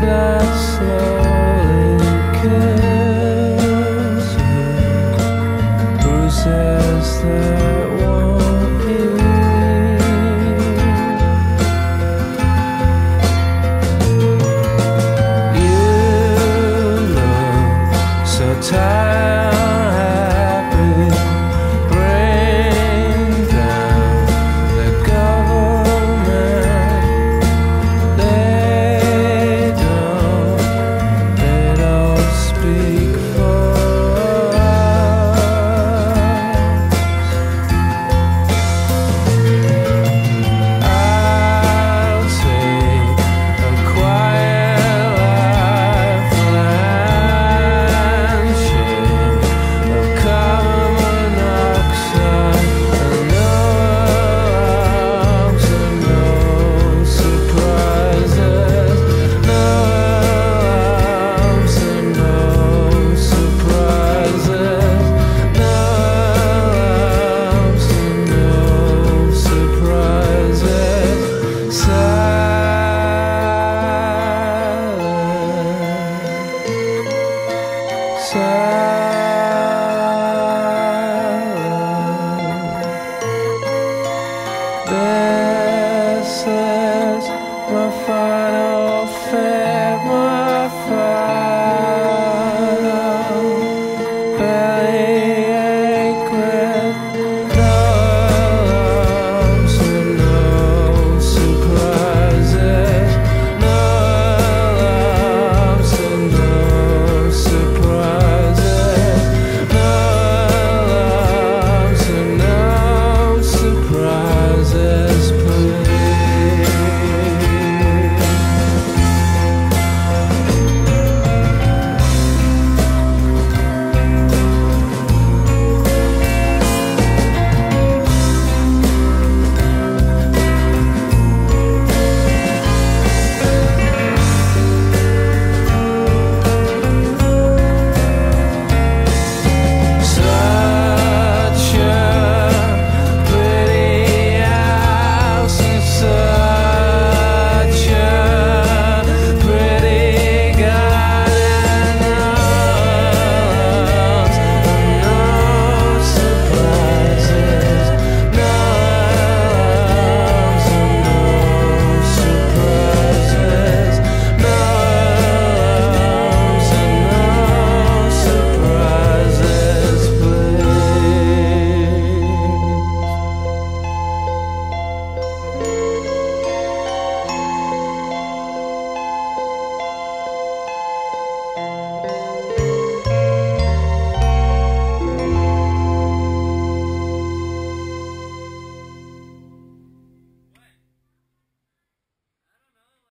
the